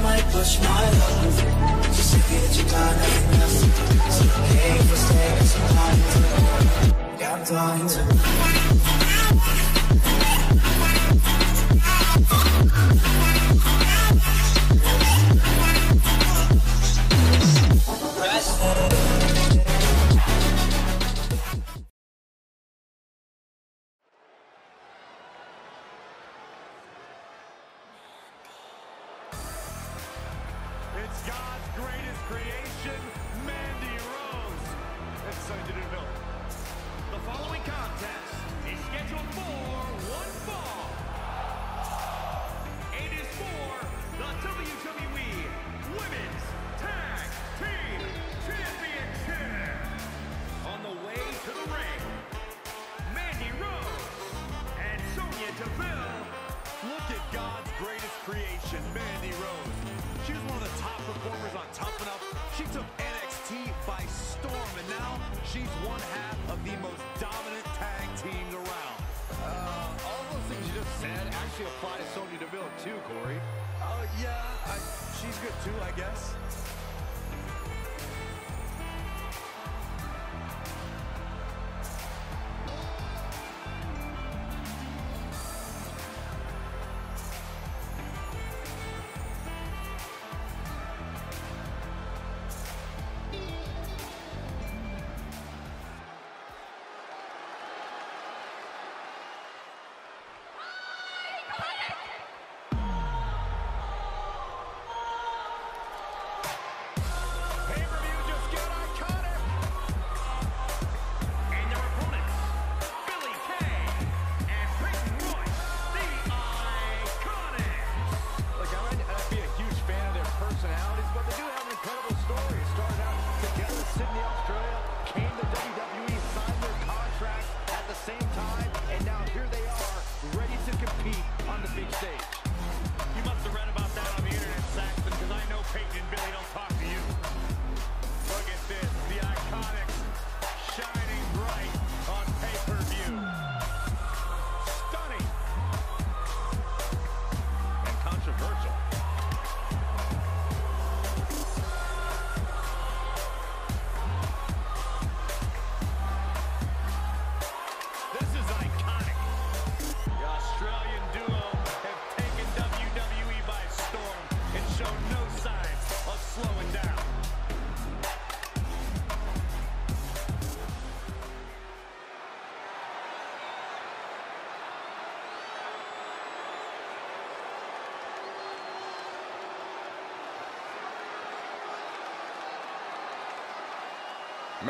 I might push my luck. Just to get you got nothing else to do It's okay if we stay cause I'm dying to I'm dying to It's God's greatest creation, Mandy Rose. Sonya Deville. The following contest is scheduled for one fall. It is for the WWE Women's Tag Team Championship. On the way to the ring, Mandy Rose and Sonya Deville. Look at God's greatest creation, Mandy Rose. She was one of the top performers on Tough Enough. She took NXT by storm, and now she's one half of the most dominant tag teams around. Uh, all those things you just said actually apply to Sonya Deville too, Corey. Oh, yeah, I, she's good too, I guess.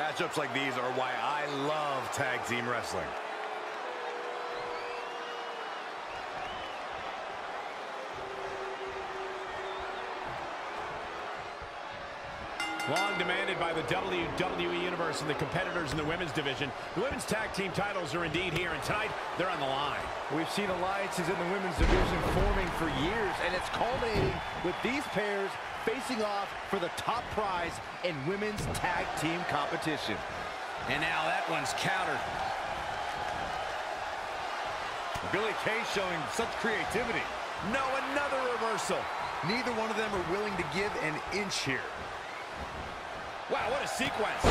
Matchups like these are why I love tag team wrestling. Long demanded by the WWE Universe and the competitors in the women's division. The women's tag team titles are indeed here, and tonight they're on the line. We've seen alliances in the women's division forming for years, and it's culminating with these pairs facing off for the top prize in women's tag team competition. And now that one's countered. Billie Kay showing such creativity. No, another reversal. Neither one of them are willing to give an inch here. Wow, what a sequence.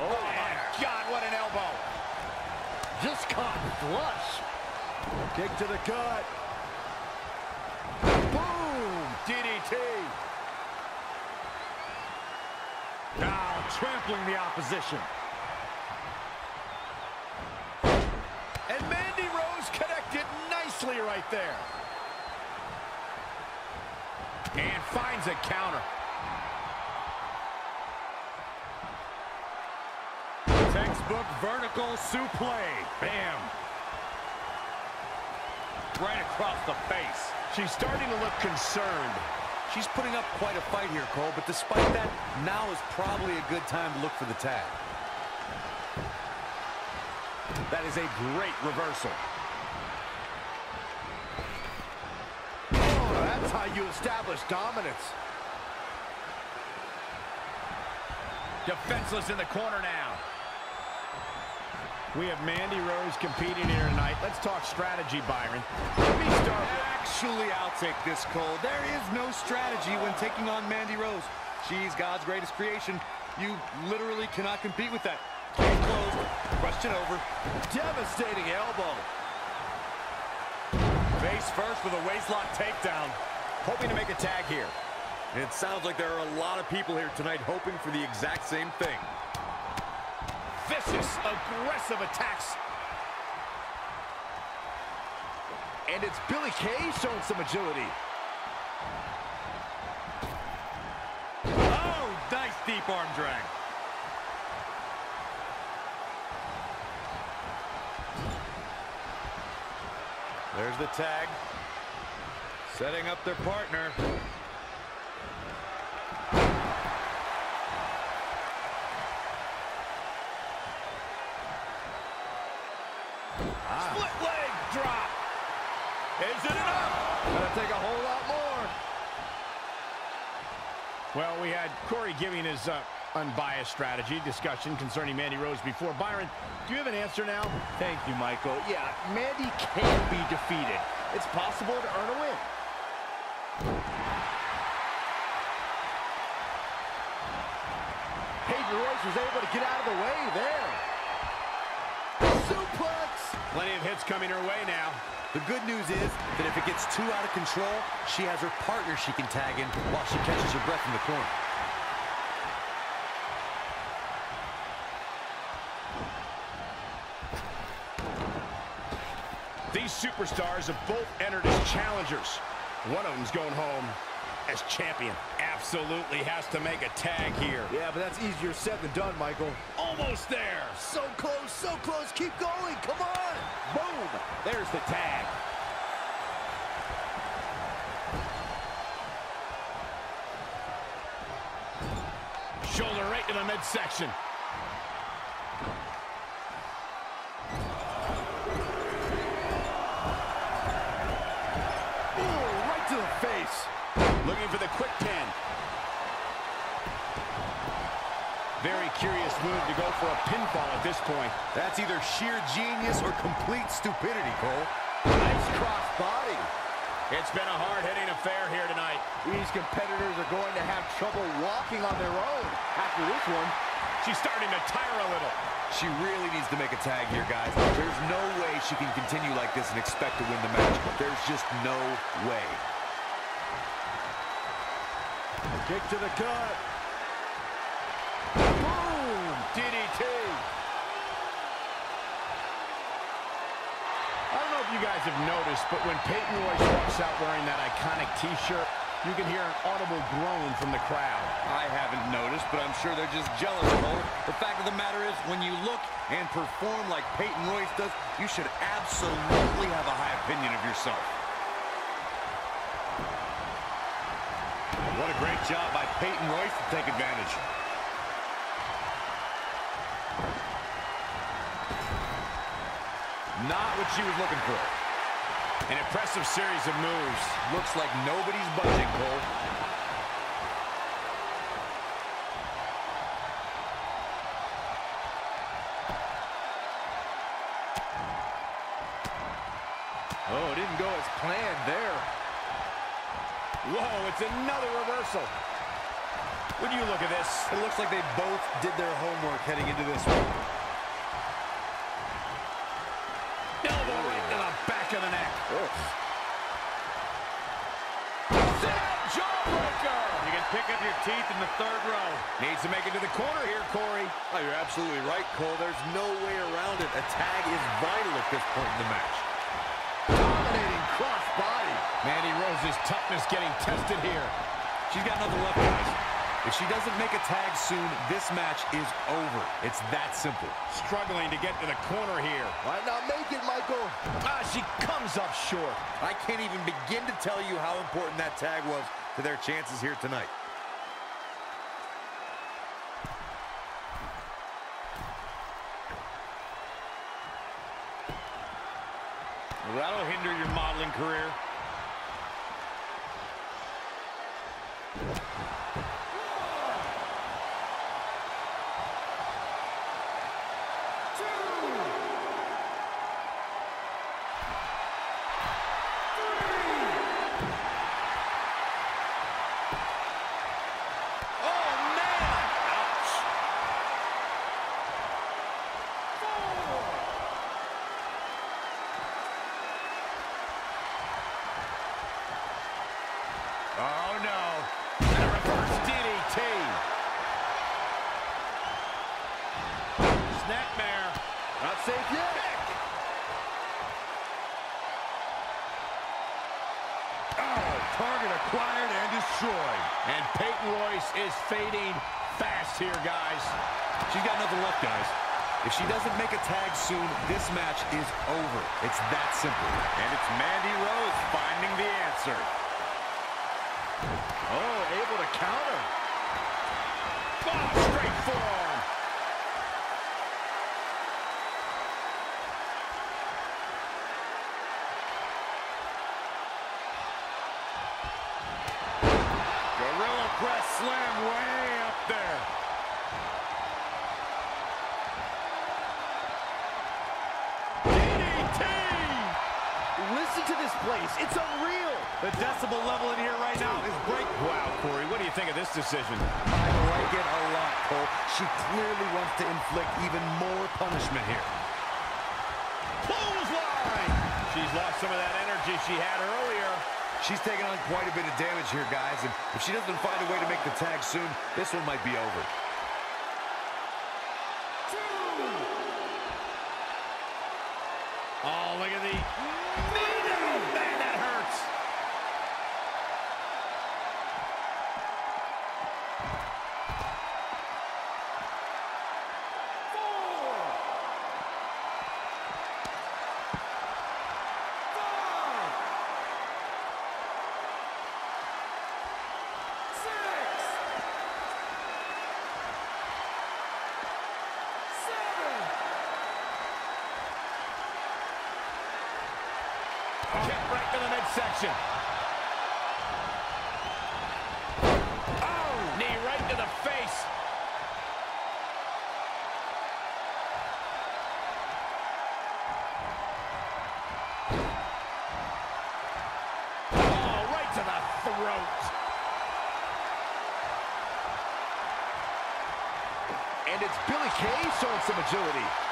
Oh, my God, what an elbow. Just caught flush. Kick to the gut. Boom! DDT. Now trampling the opposition. And Mandy Rose connected nicely right there. And finds a counter. Textbook vertical suplex. Bam. Right across the face. She's starting to look concerned. She's putting up quite a fight here, Cole, but despite that, now is probably a good time to look for the tag. That is a great reversal. Oh, that's how you establish dominance. Defenseless in the corner now. We have Mandy Rose competing here tonight. Let's talk strategy, Byron. Let me start. Actually, I'll take this, Cole. There is no strategy when taking on Mandy Rose. She's God's greatest creation. You literally cannot compete with that. Case closed. Question over. Devastating elbow. Face first with a waistlock takedown. Hoping to make a tag here. And it sounds like there are a lot of people here tonight hoping for the exact same thing. Vicious, aggressive attacks. And it's Billie Kay showing some agility. Oh, nice deep arm drag. There's the tag. Setting up their partner. Is it enough? Gonna take a whole lot more. Well, we had Corey giving his uh, unbiased strategy discussion concerning Mandy Rose before. Byron, do you have an answer now? Thank you, Michael. Yeah, Mandy can be defeated. It's possible to earn a win. Peyton Royce was able to get out of the way there. Suplex! Plenty of hits coming her way now. The good news is that if it gets too out of control, she has her partner she can tag in while she catches her breath in the corner. These superstars have both entered as challengers. One of them's going home as champion. Absolutely has to make a tag here. Yeah, but that's easier said than done, Michael. Almost there. So close, so close. Keep going. Come on. Boom. There's the tag. Shoulder right to the midsection. Ooh, right to the face. Looking for the quick Very curious move to go for a pinfall at this point. That's either sheer genius or complete stupidity, Cole. Nice cross body. It's been a hard-hitting affair here tonight. These competitors are going to have trouble walking on their own after this one. She's starting to tire a little. She really needs to make a tag here, guys. There's no way she can continue like this and expect to win the match. There's just no way. Kick to the gut. Boom! DDT. I don't know you guys have noticed, but when Peyton Royce walks out wearing that iconic T-shirt, you can hear an audible groan from the crowd. I haven't noticed, but I'm sure they're just jealous, Cole. The fact of the matter is, when you look and perform like Peyton Royce does, you should absolutely have a high opinion of yourself. What a great job by Peyton Royce to take advantage. Not what she was looking for. An impressive series of moves. Looks like nobody's budging, Cole. Oh, it didn't go as planned there. Whoa, it's another reversal. Would you look at this, It looks like they both did their homework heading into this one. Jawbreaker. You can pick up your teeth in the third row. Needs to make it to the corner here, Corey. Oh, you're absolutely right, Cole. There's no way around it. A tag is vital at this point in the match. Dominating cross body. Mandy Rose's toughness getting tested here. She's got nothing left, guys. If she doesn't make a tag soon, this match is over. It's that simple. Struggling to get to the corner here. Why not make it, Michael. Ah, she comes up short. I can't even begin to tell you how important that tag was to their chances here tonight. That'll hinder your modeling career. Target acquired and destroyed. And Peyton Royce is fading fast here, guys. She's got nothing left, guys. If she doesn't make a tag soon, this match is over. It's that simple. And it's Mandy Rose finding the answer. Oh, able to counter. Oh, straight forearm. Listen to this place. It's unreal. The decibel level in here right now is break. Wow, Corey, what do you think of this decision? I like it a lot, Cole. She clearly wants to inflict even more punishment here. Clothesline! She's lost some of that energy she had earlier. She's taking on quite a bit of damage here, guys, and if she doesn't find a way to make the tag soon, this one might be over. Oh, look at the... Oh, man, that hurts. Kick right to the midsection. Oh, knee right to the face. Oh, right to the throat. And it's Billie Kay showing some agility.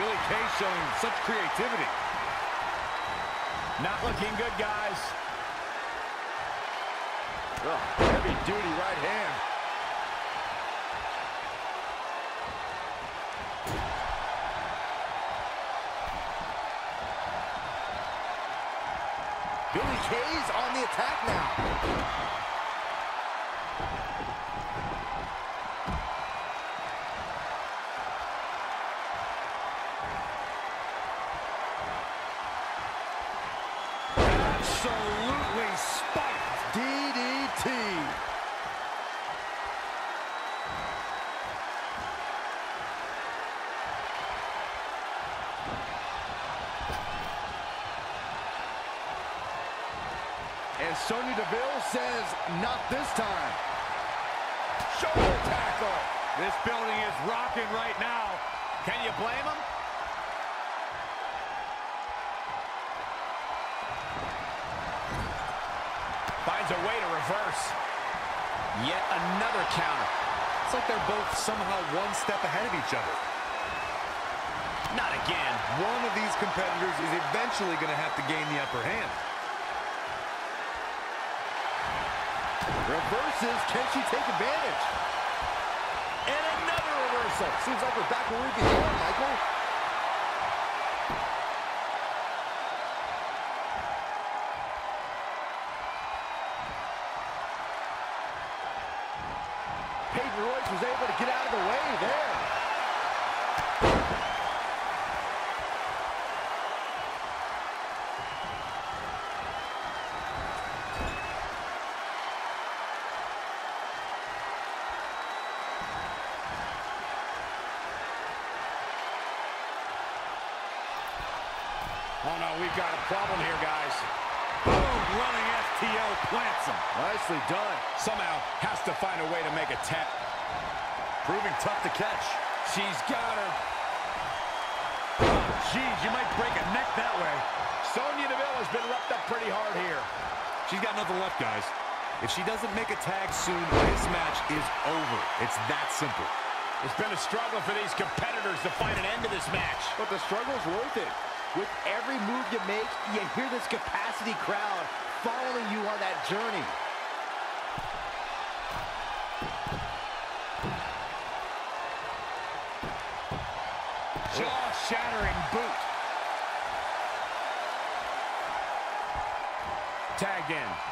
Billie Kay showing such creativity. Not looking good, guys. Oh, heavy duty right hand. Billie Kay's on the attack now. Absolutely spiked. DDT. And Sonya Deville says, not this time. Shoulder tackle. This building is rocking right now. Can you blame him? Finds a way to reverse. Yet another counter. It's like they're both somehow one step ahead of each other. Not again. One of these competitors is eventually going to have to gain the upper hand. Reverses. Can she take advantage? And another reversal. Seems like we're back where we began, Michael. Peyton Royce was able to get out of the way there. Oh, no, we've got a problem here, guys. Boom, running FTO plants him. Nicely done. Somehow has to find a way to make a tap. Proving tough to catch. She's got her. Jeez, oh, you might break a neck that way. Sonya Deville has been roughed up pretty hard here. She's got nothing left, guys. If she doesn't make a tag soon, this match is over. It's that simple. It's been a struggle for these competitors to find an end to this match. But the struggle's worth it. With every move you make, you hear this capacity crowd following you on that journey. Jaw-shattering boot. Tagged in.